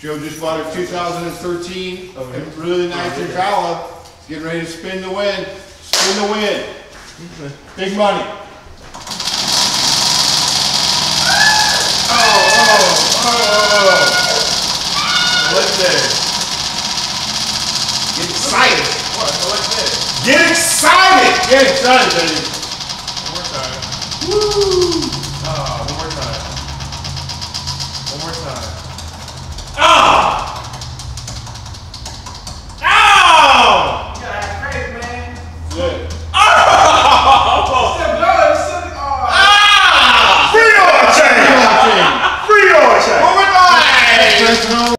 Joe just bought a 2013, a really nice Impala. Getting ready to spin the win. Spin the win. Big money. Oh, oh, oh. What's this? Get excited. What? What's this? Get excited. Get excited, baby. One more time. Woo. Ah, one more time. One more time.